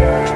Bye.